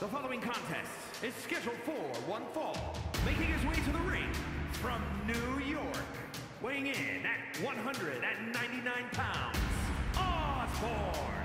The following contest is scheduled for one fall, making his way to the ring from New York, weighing in at 199 pounds, Osborne.